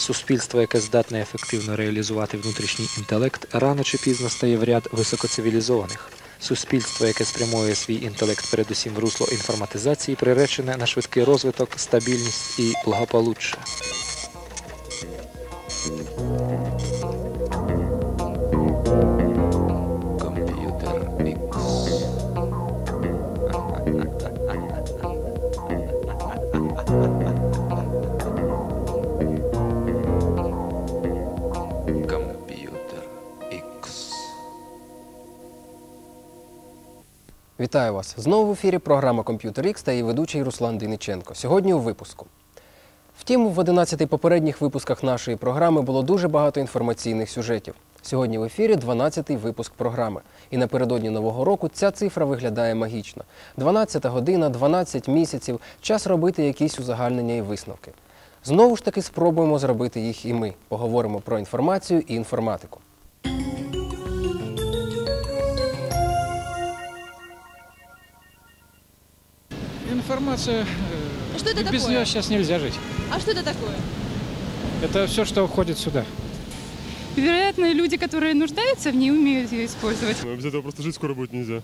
Суспільство, яке здатне ефективно реалізувати внутрішній інтелект, рано чи пізно стає в ряд високоцивілізованих. Суспільство, яке спрямує свій інтелект передусім в русло інформатизації, приречене на швидкий розвиток, стабільність і благополуччя. Вітаю вас! Знову в ефірі програма Комп'ютер X та її ведучий Руслан Дениченко. Сьогодні у випуску. Втім, в 11 попередніх випусках нашої програми було дуже багато інформаційних сюжетів. Сьогодні в ефірі 12-й випуск програми. І напередодні нового року ця цифра виглядає магічно. 12 година, 12 місяців, час робити якісь узагальнення і висновки. Знову ж таки спробуємо зробити їх і ми. Поговоримо про інформацію і інформатику. Информация, э, Что это без такое? нее сейчас нельзя жить. А что это такое? Это все, что уходит сюда. Вероятно, люди, которые нуждаются в ней, умеют ее использовать. Ну, Без этого просто жить скоро будет нельзя.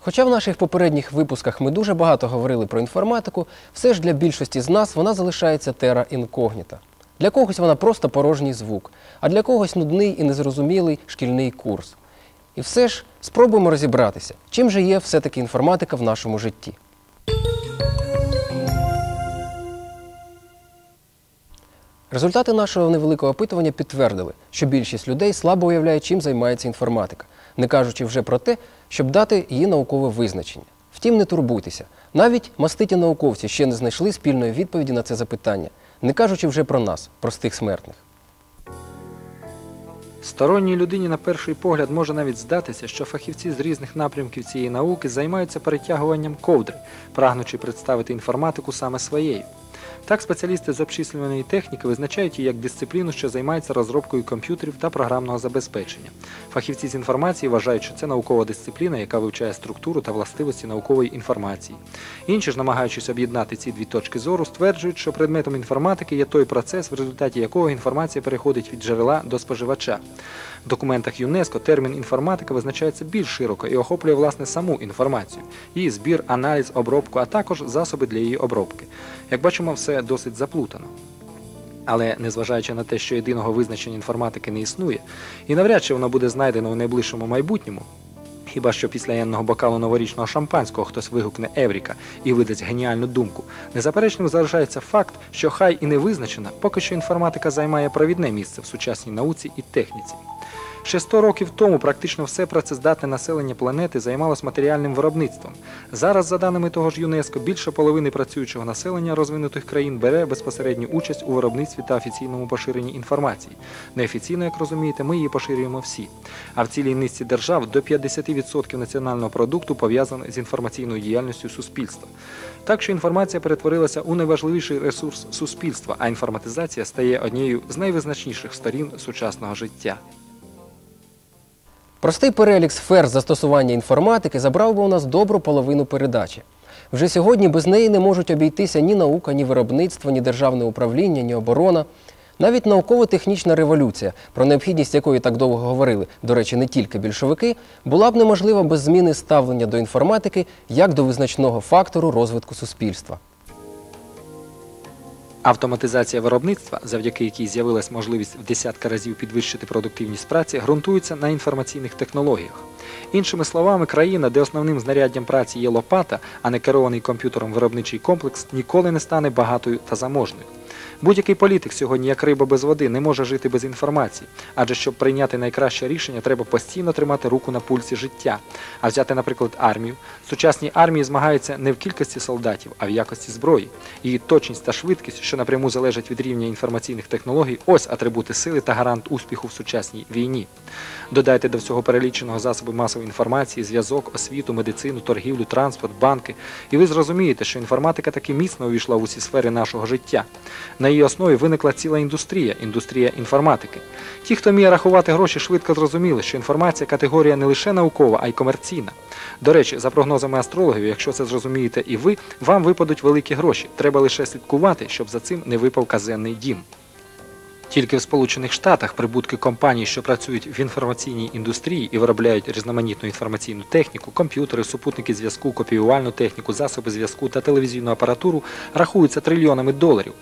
Хоча в наших попередніх випусках ми дуже багато говорили про інформатику, все ж для більшості з нас вона залишається тера інкогніта. Для когось вона просто порожній звук, а для когось нудний і незрозумілий шкільний курс. І все ж спробуємо розібратися, чим же є все-таки інформатика в нашому житті. Результати нашого невеликого опитування підтвердили, що більшість людей слабо уявляє, чим займається інформатика, не кажучи вже про те, щоб дати її наукове визначення. Втім, не турбуйтеся. Навіть маститі науковці ще не знайшли спільної відповіді на це запитання, не кажучи вже про нас, простих смертних. Сторонній людині на перший погляд може навіть здатися, що фахівці з різних напрямків цієї науки займаються перетягуванням ковдри, прагнучи представити інформатику саме своєю. Так, спеціалісти з обчислюваної техніки визначають її як дисципліну, що займається розробкою комп'ютерів та програмного забезпечення. Фахівці з інформації вважають, що це наукова дисципліна, яка вивчає структуру та властивості наукової інформації. Інші ж, намагаючись об'єднати ці дві точки зору, стверджують, що предметом інформатики є той процес, в результаті якого інформація переходить від джерела до споживача. В документах ЮНЕСКО термін інформатика визначається більш широко і охоплює власне саму інформацію, її збір, аналіз, обробку, а також засоби для її обробки. Як бачимо, все досить заплутано. Але незважаючи на те, що єдиного визначення інформатики не існує, і навряд чи воно буде знайдено у найближчому майбутньому, хіба що після янного бокалу новорічного шампанського хтось вигукне Евріка і видасть геніальну думку, незаперечним залишається факт, що хай і не визначена, поки що інформатика займає провідне місце в сучасній науці і техніці. Ще 100 років тому практично все працездатне населення планети займалось матеріальним виробництвом. Зараз, за даними того ж ЮНЕСКО, більше половини працюючого населення розвинутих країн бере безпосередню участь у виробництві та офіційному поширенні інформації. Неофіційно, як розумієте, ми її поширюємо всі. А в цілій низці держав до 50% національного продукту пов'язано з інформаційною діяльністю суспільства. Так що інформація перетворилася у найважливіший ресурс суспільства, а інформатизація стає однією з найвизначніших сторін сучасного життя. Простий перелік сфер застосування інформатики забрав би у нас добру половину передачі. Вже сьогодні без неї не можуть обійтися ні наука, ні виробництво, ні державне управління, ні оборона. Навіть науково-технічна революція, про необхідність якої так довго говорили, до речі, не тільки більшовики, була б неможлива без зміни ставлення до інформатики як до визначного фактору розвитку суспільства. Автоматизація виробництва, завдяки якій з'явилась можливість в десятки разів підвищити продуктивність праці, ґрунтується на інформаційних технологіях. Іншими словами, країна, де основним знаряддям праці є лопата, а не керований комп'ютером виробничий комплекс, ніколи не стане багатою та заможною. Будь-який політик сьогодні, як риба без води, не може жити без інформації, адже щоб прийняти найкраще рішення, треба постійно тримати руку на пульсі життя. А взяти, наприклад, армію. Сучасні армії змагаються не в кількості солдатів, а в якості зброї. Її точність та швидкість, що напряму залежать від рівня інформаційних технологій, ось атрибути сили та гарант успіху в сучасній війні. Додайте до всього переліченого засоби масової інформації, зв'язок, освіту, медицину, торгівлю, транспорт, банки, і ви зрозумієте, що інформатика таки міцно увійшла в усі сфери нашого життя. На її основі виникла ціла індустрія індустрія інформатики. Ті, хто вміє рахувати гроші, швидко зрозуміли, що інформація категорія не лише наукова, а й комерційна. До речі, за прогнозами астрологів, якщо це зрозумієте і ви, вам випадуть великі гроші. Треба лише слідкувати, щоб за цим не випав казенний дім. Тільки в Сполучених Штатах прибутки компаній, що працюють в інформаційній індустрії і виробляють різноманітну інформаційну техніку, комп'ютери, супутники зв'язку, копіювальну техніку, засоби зв'язку та телевізійну апаратуру, рахуються трильйонами доларів.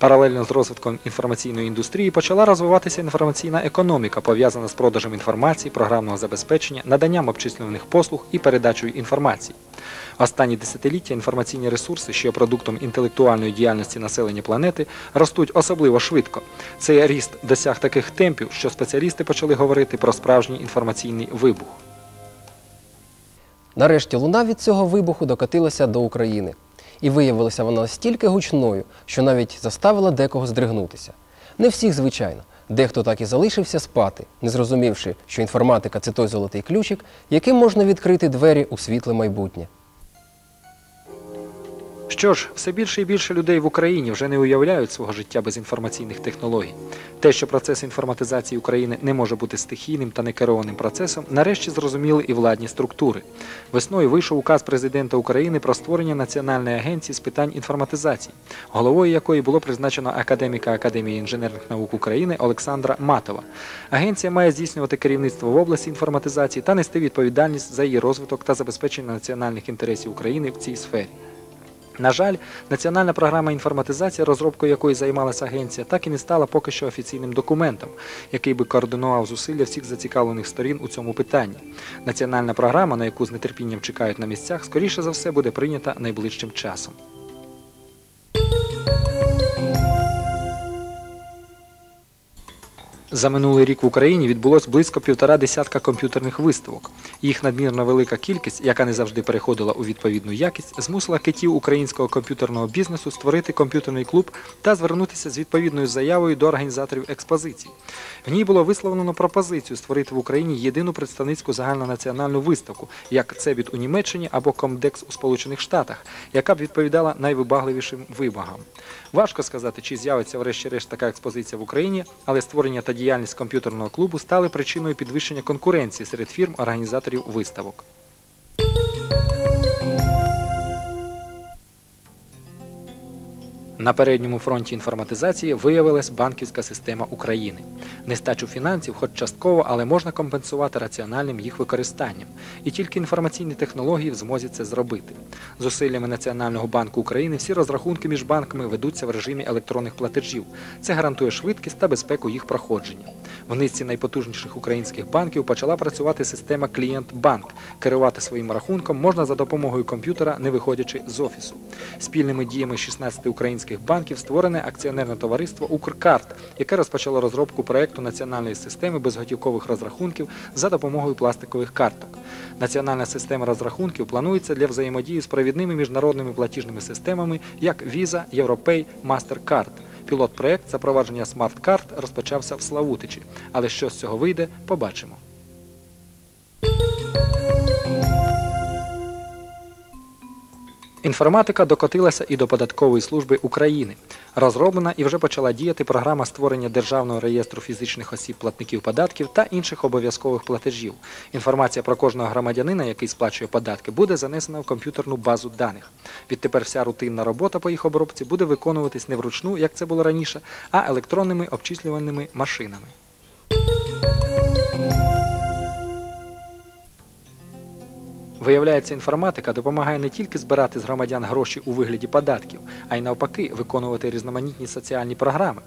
Паралельно з розвитком інформаційної індустрії почала розвиватися інформаційна економіка, пов'язана з продажем інформації, програмного забезпечення, наданням обчислюваних послуг і передачею інформації. Останні десятиліття інформаційні ресурси, що є продуктом інтелектуальної діяльності населення планети, ростуть особливо швидко. Цей ріст досяг таких темпів, що спеціалісти почали говорити про справжній інформаційний вибух. Нарешті луна від цього вибуху докотилася до України. І виявилася вона настільки гучною, що навіть заставила декого здригнутися. Не всіх, звичайно. Дехто так і залишився спати, не зрозумівши, що інформатика це той золотий ключик, яким можна відкрити двері у світле майбутнє. Що ж, все більше і більше людей в Україні вже не уявляють свого життя без інформаційних технологій. Те, що процес інформатизації України не може бути стихійним та некерованим процесом, нарешті зрозуміли і владні структури. Весною вийшов указ президента України про створення Національної агенції з питань інформатизації, головою якої було призначено академіка Академії інженерних наук України Олександра Матова. Агенція має здійснювати керівництво в області інформатизації та нести відповідальність за її розвиток та забезпечення національних інтересів України в цій сфері. На жаль, національна програма інформатизації, розробкою якої займалася агенція, так і не стала поки що офіційним документом, який би координував зусилля всіх зацікавлених сторін у цьому питанні. Національна програма, на яку з нетерпінням чекають на місцях, скоріше за все буде прийнята найближчим часом. За минулий рік в Україні відбулось близько півтора десятка комп'ютерних виставок. Їх надмірно велика кількість, яка не завжди переходила у відповідну якість, змусила китів українського комп'ютерного бізнесу створити комп'ютерний клуб та звернутися з відповідною заявою до організаторів експозиції. В ній було висловлено пропозицію створити в Україні єдину представницьку загальнонаціональну виставку, як Цебіт у Німеччині або Комдекс у Сполучених Штатах, яка б відповідала найвибагливішим вимогам. Важко сказати, чи з'явиться врешті-решт така експозиція в Україні, але створення та діяльність комп'ютерного клубу стали причиною підвищення конкуренції серед фірм-організаторів виставок. На передньому фронті інформатизації виявилась банківська система України. Нестачу фінансів, хоч частково, але можна компенсувати раціональним їх використанням. І тільки інформаційні технології в змозі це зробити. Зусиллями Національного банку України всі розрахунки між банками ведуться в режимі електронних платежів. Це гарантує швидкість та безпеку їх проходження. В низці найпотужніших українських банків почала працювати система Клієнт-банк. Керувати своїм рахунком можна за допомогою комп'ютера, не виходячи з офісу. Спільними діями 16 українських банків створене акціонерне товариство Укркарт, яке розпочало розробку проекту національної системи безготівкових розрахунків за допомогою пластикових карток. Національна система розрахунків планується для взаємодії з провідними міжнародними платіжними системами, як Visa, Європей, MasterCard. Пілот-проект запровадження смарт-карт розпочався в Славутичі. Але що з цього вийде, побачимо. Інформатика докотилася і до податкової служби України. Розроблена і вже почала діяти програма створення державного реєстру фізичних осіб платників податків та інших обов'язкових платежів. Інформація про кожного громадянина, який сплачує податки, буде занесена в комп'ютерну базу даних. Відтепер вся рутинна робота по їх обробці буде виконуватись не вручну, як це було раніше, а електронними обчислювальними машинами. Виявляється, інформатика допомагає не тільки збирати з громадян гроші у вигляді податків, а й навпаки виконувати різноманітні соціальні програми.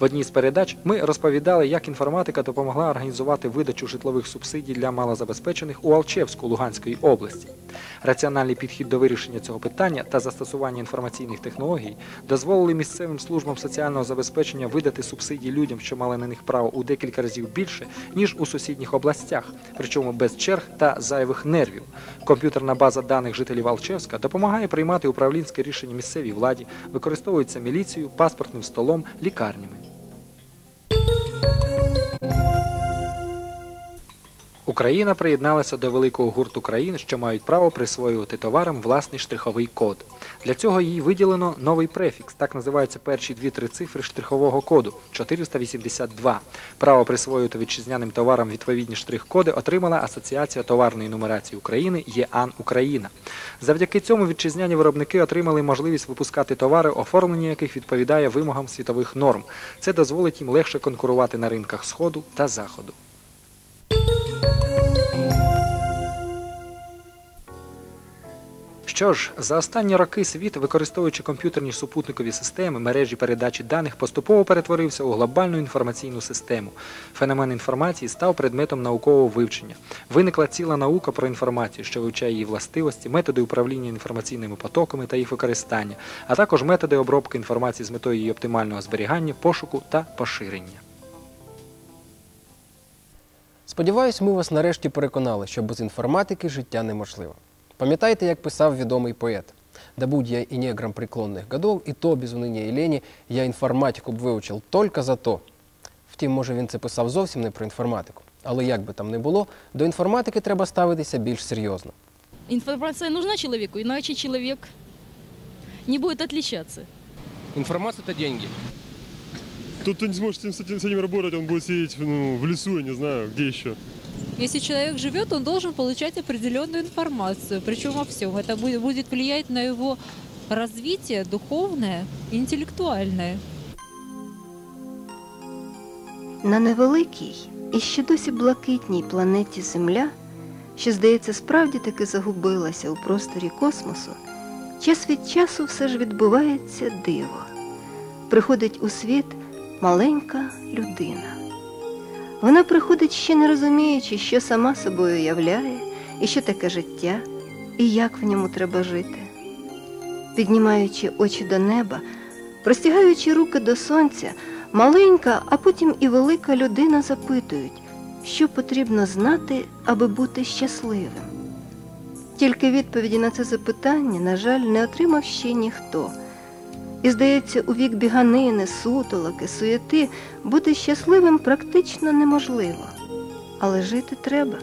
В одній з передач ми розповідали, як інформатика допомогла організувати видачу житлових субсидій для малозабезпечених у Алчевську Луганської області. Раціональний підхід до вирішення цього питання та застосування інформаційних технологій дозволили місцевим службам соціального забезпечення видати субсидії людям, що мали на них право у декілька разів більше, ніж у сусідніх областях, причому без черг та зайвих нервів. Комп'ютерна база даних жителів Алчевська допомагає приймати управлінське рішення місцевій владі, використовується міліцією, паспортним столом, лікарнями. Україна приєдналася до великого гурту країн, що мають право присвоювати товарам власний штриховий код. Для цього їй виділено новий префікс. Так називаються перші дві-три цифри штрихового коду 482. Право присвоювати вітчизняним товарам відповідні штрих-коди отримала Асоціація товарної нумерації України ЄАН Україна. Завдяки цьому вітчизняні виробники отримали можливість випускати товари, оформлення яких відповідає вимогам світових норм. Це дозволить їм легше конкурувати на ринках Сходу та Заходу. Що ж, за останні роки світ, використовуючи комп'ютерні супутникові системи, мережі передачі даних, поступово перетворився у глобальну інформаційну систему. Феномен інформації став предметом наукового вивчення. Виникла ціла наука про інформацію, що вивчає її властивості, методи управління інформаційними потоками та їх використання, а також методи обробки інформації з метою її оптимального зберігання, пошуку та поширення. Сподіваюсь, ми вас нарешті переконали, що без інформатики життя неможливо. Пам'ятаєте, як писав відомий поет? Да будь я и негром преклонных годов, і то без уныния і лені, я інформатику б вивчив тільки за то. Втім, може він це писав зовсім не про інформатику. Але як би там не було, до інформатики треба ставитися більш серйозно. Информация нужна человеку, иначе человек не будет отличаться. Інформація це деньги. Тот, кто не сможет с этим, с этим- с этим работать, он будет сидеть ну, в лесу, я не знаю, где еще. Если человек живет, он должен получать определенную информацию, причем о всем. Это будет, будет влиять на его развитие духовное и интеллектуальное. На невеликій і ще досі блакитній планеті Земля, що, здається, справді таки загубилася у просторі космосу, час від часу все ж відбувається диво. Приходить у світ маленька людина. Вона приходить ще не розуміючи, що сама собою являє, і що таке життя, і як в ньому треба жити. Піднімаючи очі до неба, простягаючи руки до сонця, Маленька, а потім і велика людина запитують, що потрібно знати, аби бути щасливим. Тільки відповіді на це запитання, на жаль, не отримав ще ніхто. І, здається, у вік біганини, сутолоки, суєти бути щасливим практично неможливо. Але жити треба.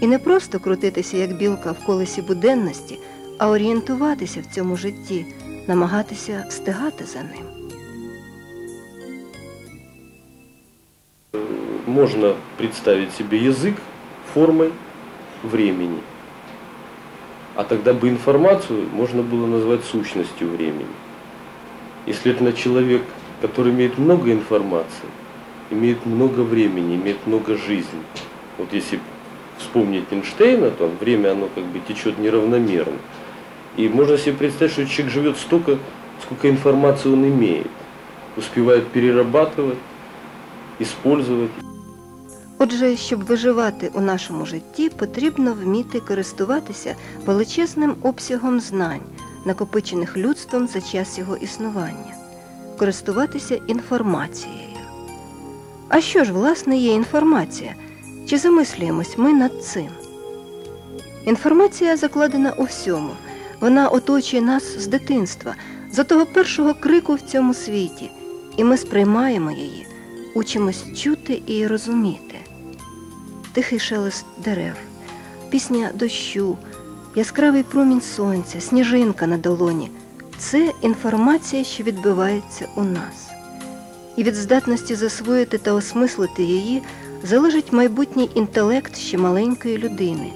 І не просто крутитися, як білка в колесі буденності, а орієнтуватися в цьому житті, намагатися встигати за ним. можно представить себе язык формой времени. А тогда бы информацию можно было назвать сущностью времени. И, следовательно, человек, который имеет много информации, имеет много времени, имеет много жизни. Вот если вспомнить Эйнштейна, то время оно как бы течет неравномерно. И можно себе представить, что человек живет столько, сколько информации он имеет. Успевает перерабатывать, использовать. Отже, щоб виживати у нашому житті, потрібно вміти користуватися величезним обсягом знань, Накопичених людством за час його існування, користуватися інформацією. А що ж, власне, є інформація? Чи замислюємось ми над цим? Інформація закладена у всьому. Вона оточує нас з дитинства, за того першого крику в цьому світі, і ми сприймаємо її, учимось чути і розуміти. Тихий шелест дерев, пісня дощу, яскравий промінь сонця, сніжинка на долоні це інформація, що відбувається у нас. І від здатності засвоїти та осмислити її залежить майбутній інтелект ще маленької людини,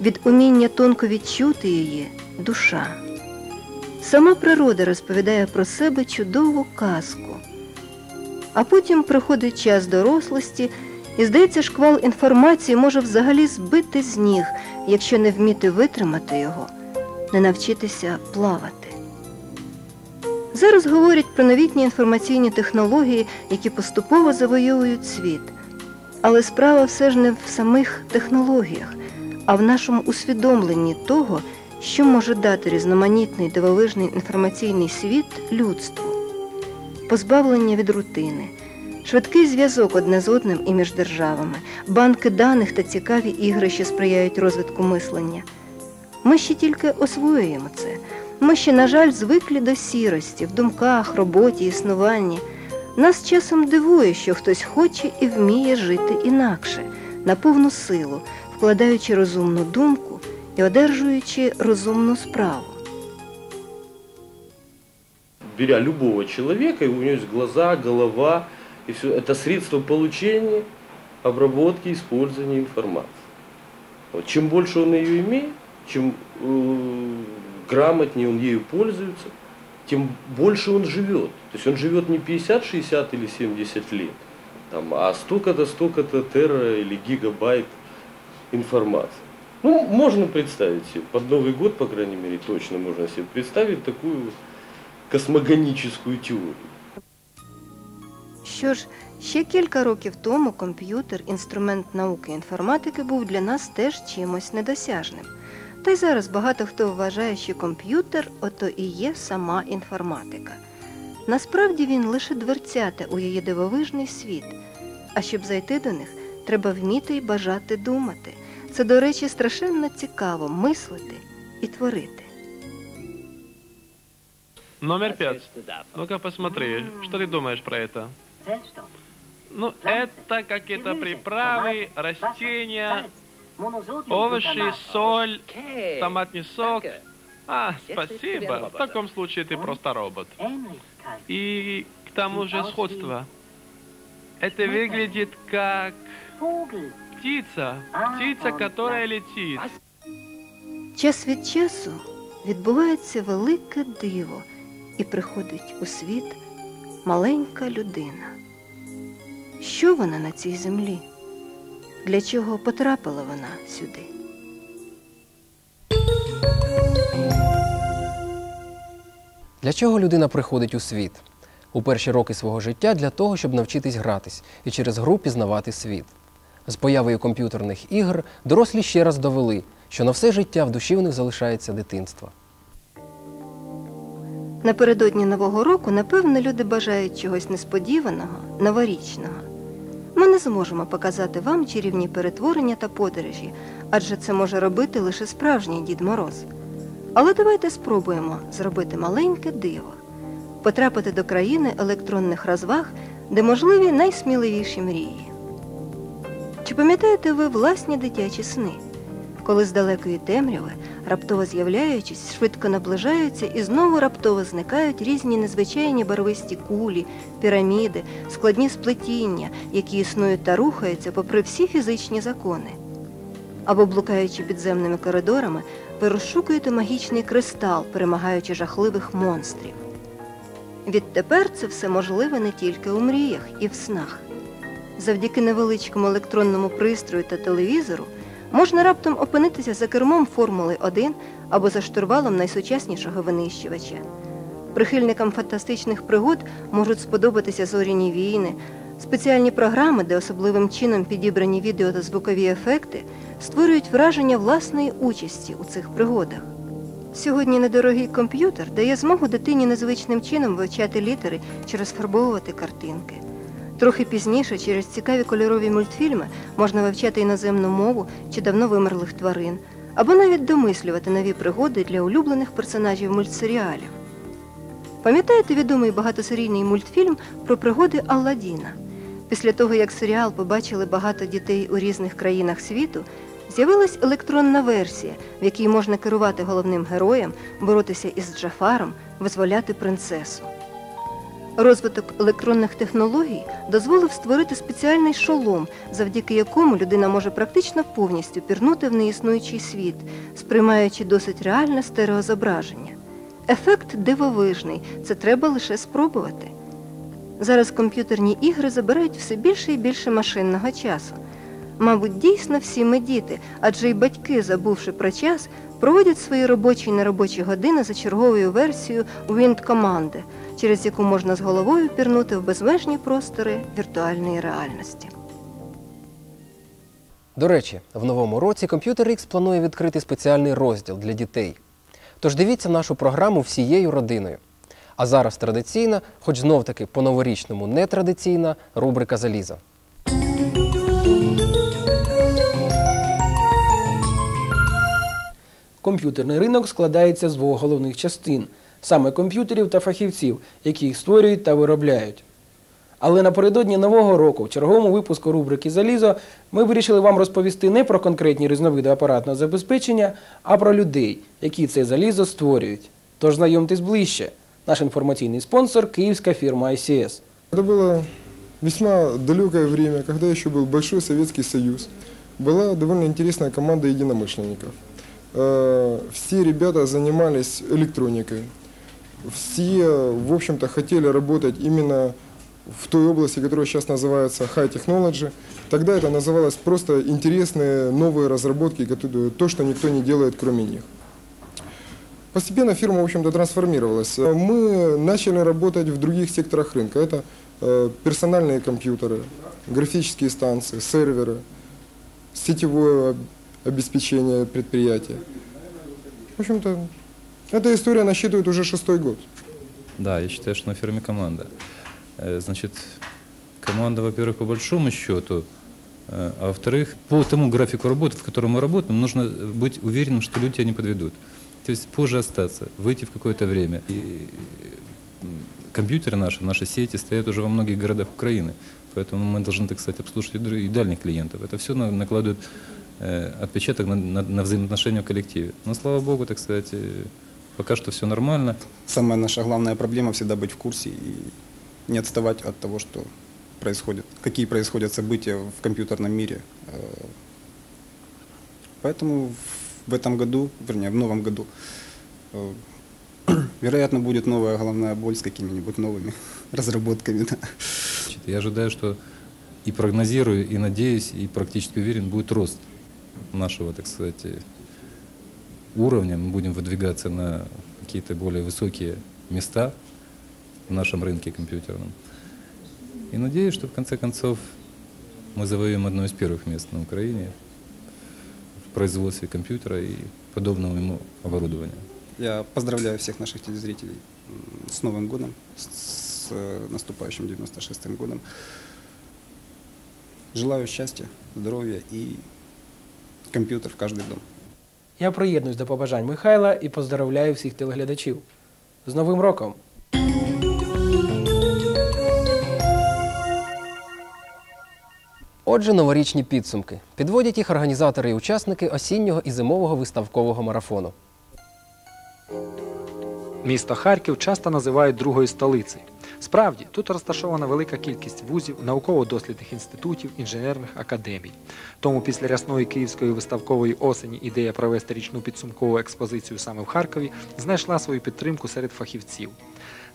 від уміння тонко відчути її душа. Сама природа розповідає про себе чудову казку. А потім приходить час дорослості, і, здається, шквал інформації може взагалі збити з ніг, якщо не вміти витримати його, не навчитися плавати. Зараз говорять про новітні інформаційні технології, які поступово завойовують світ. Але справа все ж не в самих технологіях, а в нашому усвідомленні того, що може дати різноманітний дивовижний інформаційний світ людству, позбавлення від рутини, швидкий зв'язок одне з одним і між державами, банки даних та цікаві ігри, що сприяють розвитку мислення. Ми ще тільки освоюємо це. Ми ще, на жаль, звиклі до сірості в думках, роботі, існуванні. Нас часом дивує, що хтось хоче і вміє жити інакше, на повну силу, вкладаючи розумну думку і одержуючи розумну справу. беря любого человека, и у него есть глаза, голова, и все, это средство получения, обработки, использования информации. Вот, чем больше он ее имеет, чем э, грамотнее он ею пользуется, тем больше он живет. То есть он живет не 50, 60 или 70 лет, там, а столько-то, столько-то тера или гигабайт информации. Ну, можно представить себе, под Новый год, по крайней мере, точно можно себе представить такую космогоническую теорию. Що ж, ще кілька років тому комп'ютер, інструмент науки і інформатики, був для нас теж чимось недосяжним. Та й зараз багато хто вважає, що комп'ютер ото і є сама інформатика. Насправді він лише дверцята у її дивовижний світ. А щоб зайти до них, треба вміти і бажати думати. Це, до речі, страшенно цікаво мислити і творити. Номер пять. Ну-ка посмотри, что ты думаешь про это? Ну, это какие-то приправы, растения, овощи, соль, томатный сок. А, спасибо. В таком случае ты просто робот. И к тому же сходство. Это выглядит как птица. Птица, которая летит. Час від часу відбувається велике диво, і приходить у світ Маленька людина. Що вона на цій землі? Для чого потрапила вона сюди? Для чого людина приходить у світ? У перші роки свого життя для того, щоб навчитись гратись і через гру пізнавати світ. З появою комп'ютерних ігор дорослі ще раз довели, що на все життя в душі в них залишається дитинство. Напередодні Нового року, напевно, люди бажають чогось несподіваного, новорічного. Ми не зможемо показати вам чарівні перетворення та подорожі, адже це може робити лише справжній Дід Мороз. Але давайте спробуємо зробити маленьке диво, потрапити до країни електронних розваг, де можливі найсміливіші мрії. Чи пам'ятаєте ви власні дитячі сни? Коли з далекої темряви, раптово з'являючись, швидко наближаються і знову раптово зникають різні незвичайні барвисті кулі, піраміди, складні сплетіння, які існують та рухаються попри всі фізичні закони. Або блукаючи підземними коридорами, ви розшукуєте магічний кристал, перемагаючи жахливих монстрів. Відтепер це все можливе не тільки у мріях і в снах. Завдяки невеличкому електронному пристрою та телевізору можна раптом опинитися за кермом Формули 1 або за штурвалом найсучаснішого винищувача. Прихильникам фантастичних пригод можуть сподобатися зоряні війни, спеціальні програми, де особливим чином підібрані відео та звукові ефекти створюють враження власної участі у цих пригодах. Сьогодні недорогий комп'ютер дає змогу дитині незвичним чином вивчати літери чи розфарбовувати картинки. Трохи пізніше, через цікаві кольорові мультфільми, можна вивчати іноземну мову чи давно вимерлих тварин, або навіть домислювати нові пригоди для улюблених персонажів мультсеріалів. Пам'ятаєте відомий багатосерійний мультфільм про пригоди Алладіна? Після того, як серіал побачили багато дітей у різних країнах світу, з'явилась електронна версія, в якій можна керувати головним героєм, боротися із Джафаром, визволяти принцесу. Розвиток електронних технологій дозволив створити спеціальний шолом, завдяки якому людина може практично повністю пірнути в неіснуючий світ, сприймаючи досить реальне стереозображення. Ефект дивовижний, це треба лише спробувати. Зараз комп'ютерні ігри забирають все більше і більше машинного часу. Мабуть, дійсно всі ми діти, адже й батьки, забувши про час, проводять свої робочі і неробочі години за черговою версією Wind команди, через яку можна з головою пірнути в безмежні простори віртуальної реальності. До речі, в новому році Computer X планує відкрити спеціальний розділ для дітей. Тож дивіться нашу програму всією родиною. А зараз традиційна, хоч знов таки по-новорічному нетрадиційна рубрика Заліза. Комп'ютерний ринок складається з двох головних частин саме комп'ютерів та фахівців, які їх створюють та виробляють. Але напередодні нового року, в черговому випуску рубрики Залізо, ми вирішили вам розповісти не про конкретні різновиди апаратного забезпечення, а про людей, які це залізо створюють. Тож знайомтесь ближче. Наш інформаційний спонсор київська фірма ICS. Это было весьма далекое время, когда еще был Большой Советский Союз. Была довольно интересная команда единомышленников. Э, Все ребята занимались электроникой. Все, в общем-то, хотели работать именно в той области, которая сейчас называется High Technology. Тогда это называлось просто интересные новые разработки, которые- то, что никто не делает, кроме них. Постепенно фирма, в общем-то, трансформировалась. Мы начали работать в других секторах рынка. Это э, персональные компьютеры, графические станции, серверы, сетевое об- обеспечение предприятия. В общем-то, эта история насчитывает уже шестой год. Да, я считаю, что на ферме команда. Э, Значит, команда, во-первых, по большому счету, э, а во-вторых, по тому графику работы, в котором мы работаем, нужно быть уверенным, что люди тебя не подведут. То есть позже остаться, выйти в какое-то время. И м, компьютеры наши, наши сети стоят уже во многих городах Украины. Поэтому мы должны, так сказать, обслуживать и дальних клиентов. Это все на- накладывает э, отпечаток на, на- на взаимоотношения в коллективе. Но, слава богу, так сказать, э, пока что все нормально. Самая наша главная проблема всегда быть в курсе и не отставать от того, что происходит, какие происходят события в компьютерном мире. Э, Поэтому в этом году, вернее, в новом году, э, вероятно, будет новая головная боль с какими-нибудь новыми разработками. да. Я ожидаю, что и прогнозирую, и надеюсь, и практически уверен, будет рост нашего, так сказать, уровня. Мы будем выдвигаться на какие-то более высокие места в нашем рынке компьютерном. И надеюсь, что в конце концов мы завоюем одно из первых мест на Украине в производстве компьютера и подобного ему оборудования. Я поздравляю всех наших телезрителей с Новым годом, с, с, э, наступающим 96-м годом. Желаю счастья, здоровья и компьютер в каждый дом. Я приєднуюсь до побажань Михайла і поздоровляю всіх телеглядачів. З Новим роком! Отже, новорічні підсумки. Підводять їх організатори і учасники осіннього і зимового виставкового марафону. Місто Харків часто називають другою столицею. Справді, тут розташована велика кількість вузів, науково-дослідних інститутів, інженерних академій. Тому після рясної київської виставкової осені ідея провести річну підсумкову експозицію саме в Харкові знайшла свою підтримку серед фахівців.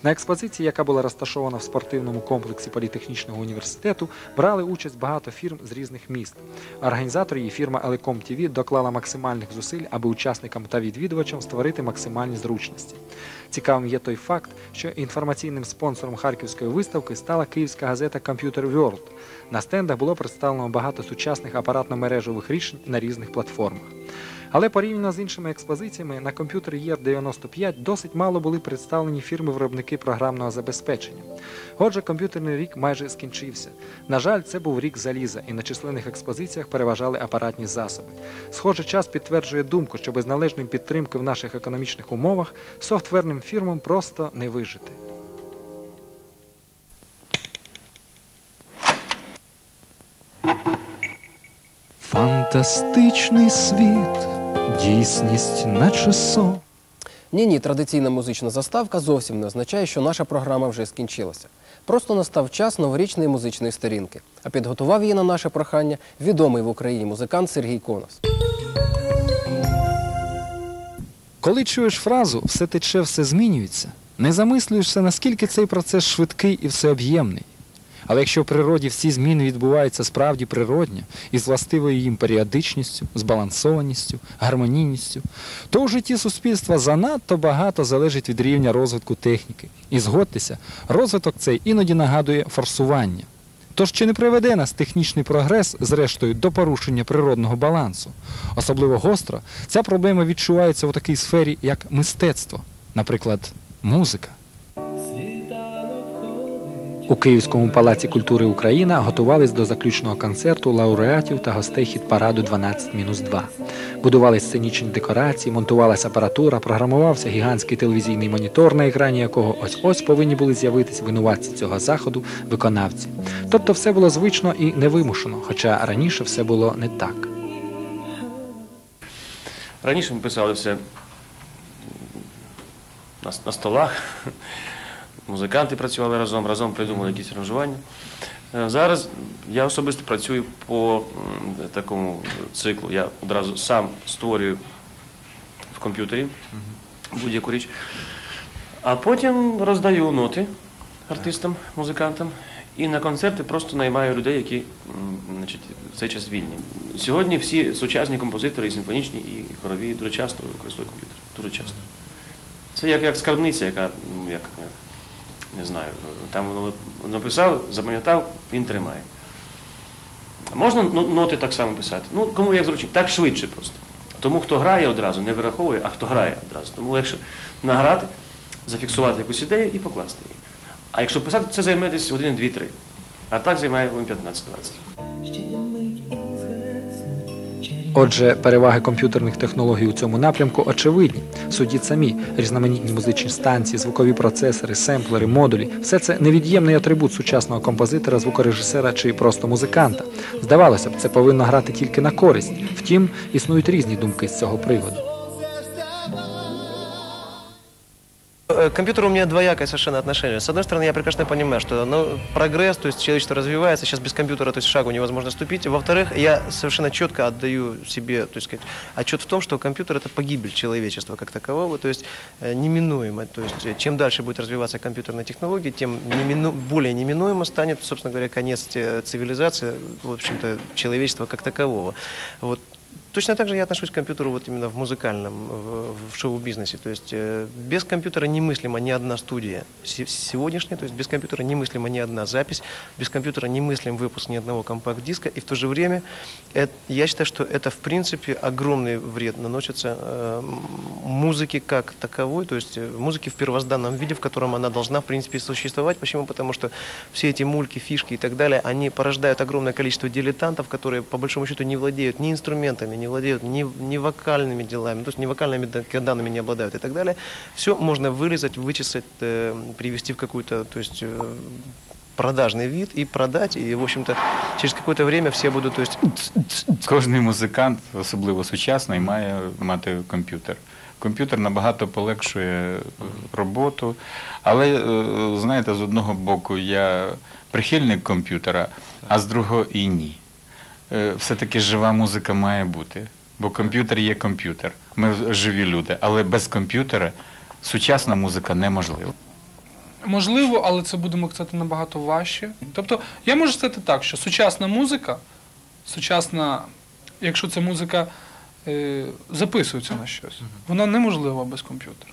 На експозиції, яка була розташована в спортивному комплексі політехнічного університету, брали участь багато фірм з різних міст. Організатор її фірма Елеком ТВ доклала максимальних зусиль, аби учасникам та відвідувачам створити максимальні зручності. Цікавим є той факт, що інформаційним спонсором харківської виставки стала київська газета Computer World. На стендах було представлено багато сучасних апаратно-мережевих рішень на різних платформах. Але порівняно з іншими експозиціями на комп'ютері Year 95 досить мало були представлені фірми-виробники програмного забезпечення. Отже, комп'ютерний рік майже скінчився. На жаль, це був рік заліза, і на численних експозиціях переважали апаратні засоби. Схоже, час підтверджує думку, що без належної підтримки в наших економічних умовах софтверним фірмам просто не вижити. Фантастичний світ, дійсність наче сон. Ні, ні, традиційна музична заставка зовсім не означає, що наша програма вже скінчилася. Просто настав час новорічної музичної сторінки. А підготував її на наше прохання відомий в Україні музикант Сергій Конос. Коли чуєш фразу все тече, все змінюється, не замислюєшся, наскільки цей процес швидкий і всеоб'ємний. Але якщо в природі всі зміни відбуваються справді природньо і з властивою їм періодичністю, збалансованістю, гармонійністю, то у житті суспільства занадто багато залежить від рівня розвитку техніки. І згодьтеся, розвиток цей іноді нагадує форсування. Тож чи не приведе нас технічний прогрес, зрештою, до порушення природного балансу? Особливо гостро ця проблема відчувається у такій сфері, як мистецтво, наприклад, музика. У Київському палаці культури Україна готувались до заключного концерту лауреатів та гостей хіт-параду 12-2. Будували сценічні декорації, монтувалася апаратура, програмувався гігантський телевізійний монітор, на екрані якого ось-ось повинні були з'явитись винуватці цього заходу, виконавці. Тобто все було звично і невимушено, хоча раніше все було не так. Раніше ми писали все на, на столах. Музиканти працювали разом, разом придумали якісь аранжування. Е, Зараз я особисто працюю по такому циклу. Я одразу сам створюю в комп'ютері будь-яку річ, а потім роздаю ноти артистам, музикантам. І на концерти просто наймаю людей, які значить, в цей час вільні. Сьогодні всі сучасні композитори, і симфонічні, і хорові дуже часто використовують комп'ютер. Дуже часто. Це як, як скарбниця, яка, ну, як, як, не знаю, там воно написав, запам'ятав, він тримає. Можна ноти так само писати. Ну, кому як зручно, так швидше просто. Тому хто грає одразу, не вираховує, а хто грає одразу. Тому легше награти, зафіксувати якусь ідею і покласти її. А якщо писати, це займе десь години 2-3. А так займає хвилин 15-20. Отже, переваги комп'ютерних технологій у цьому напрямку очевидні. Судіть самі, різноманітні музичні станції, звукові процесори, семплери, модулі все це невід'ємний атрибут сучасного композитора, звукорежисера чи просто музиканта. Здавалося б, це повинно грати тільки на користь. Втім, існують різні думки з цього приводу. К компьютеру у меня двоякое совершенно отношение. С одной стороны, я прекрасно понимаю, что ну, прогресс, то есть человечество развивается, сейчас без компьютера, то есть шагу невозможно ступить. Во-вторых, я совершенно четко отдаю себе, то есть сказать, отчет в том, что компьютер это погибель человечества как такового, то есть э, неминуемо. То есть э, чем дальше будет развиваться компьютерная технология, тем немину- более неминуемо станет, собственно говоря, конец э, цивилизации, в общем-то, человечества как такового. Вот Точно так же я отношусь к компьютеру вот именно в музыкальном, в, в шоу-бизнесе. То есть э, без компьютера немыслима ни одна студия се- сегодняшняя, то есть без компьютера немыслима ни одна запись, без компьютера немыслим выпуск ни одного компакт-диска. И в то же время э, я считаю, что это в принципе огромный вред наносится э, музыке как таковой, то есть э, музыке в первозданном виде, в котором она должна в принципе существовать. Почему? Потому что все эти мульки, фишки и так далее, они порождают огромное количество дилетантов, которые по большому счету не владеют ни инструментами, не владеют ни, ни вокальными делами, то есть ни вокальными да- данными не обладают и так далее. Все можно вырезать, вычесать, э, привести в какую-то, то есть э, продажный вид и продать, и, в общем-то, через какое-то время все будут, то есть, Кожний музикант, особливо сучасний, має мати комп'ютер. Комп'ютер набагато полегшує роботу, але е, знаєте, з одного боку я прихильник комп'ютера, а з другого і ні. Е, Все-таки жива музика має бути, бо комп'ютер є комп'ютер. Ми живі люди, але без комп'ютера сучасна музика неможлива. Можливо, але це будемо казати набагато важче. Тобто, я можу сказати так, що сучасна музика, сучасна, якщо ця музика е, записується на щось, вона неможлива без комп'ютера.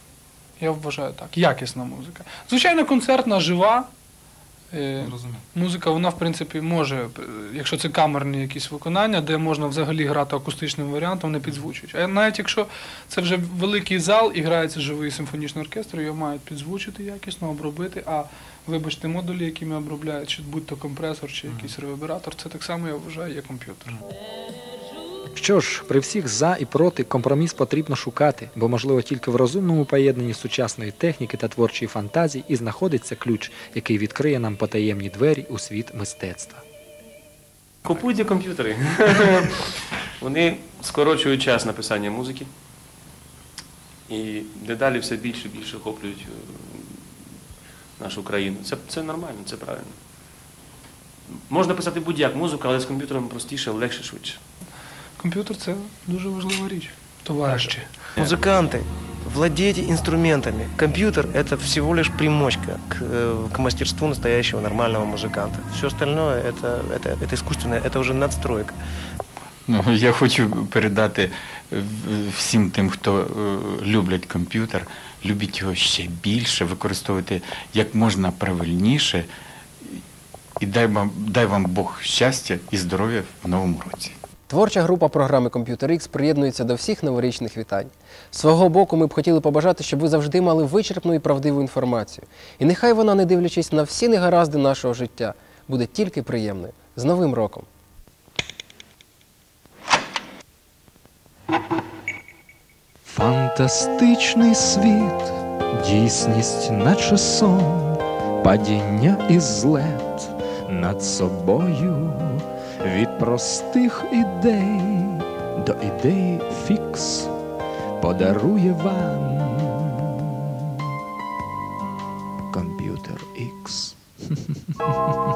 Я вважаю так. Якісна музика. Звичайно, концертна, жива. Е, музика, вона, в принципі, може, е, якщо це камерні якісь виконання, де можна взагалі грати акустичним варіантом, не підзвучуючи. А навіть якщо це вже великий зал і грається живий симфонічний оркестр, його мають підзвучити якісно, обробити. А вибачте, модулі, якими обробляють, чи будь-то компресор, чи якийсь ревербератор, це так само я вважаю, є комп'ютер. Що ж, при всіх за і проти компроміс потрібно шукати, бо можливо тільки в розумному поєднанні сучасної техніки та творчої фантазії і знаходиться ключ, який відкриє нам потаємні двері у світ мистецтва. Купуйте комп'ютери. Вони скорочують час написання музики. І дедалі все більше і більше охоплюють е, нашу країну. Це, це нормально, це правильно. Можна писати будь-як музику, але з комп'ютером простіше, легше, швидше. Комп'ютер це дуже важлива річ, товариші. Музыканты, владейте инструментами. Компьютер – это всего лишь примочка к, э, к мастерству настоящего нормального музыканта. Все остальное это, это, это искусственное, это уже надстройка. Ну, я хочу передати е, всім тим, хто е, люблять комп'ютер, любіть його ще більше, використовувати як можна правильніше. І дай вам, дай вам Бог щастя і здоров'я в новому році. Творча група програми Computer X приєднується до всіх новорічних вітань. З свого боку, ми б хотіли побажати, щоб ви завжди мали вичерпну і правдиву інформацію. І нехай вона, не дивлячись на всі негаразди нашого життя, буде тільки приємною. З Новим роком! Фантастичний світ, дійсність, наче сон, падіння і злет над собою простих ідей до ідеї фікс подарує вам комп'ютер X.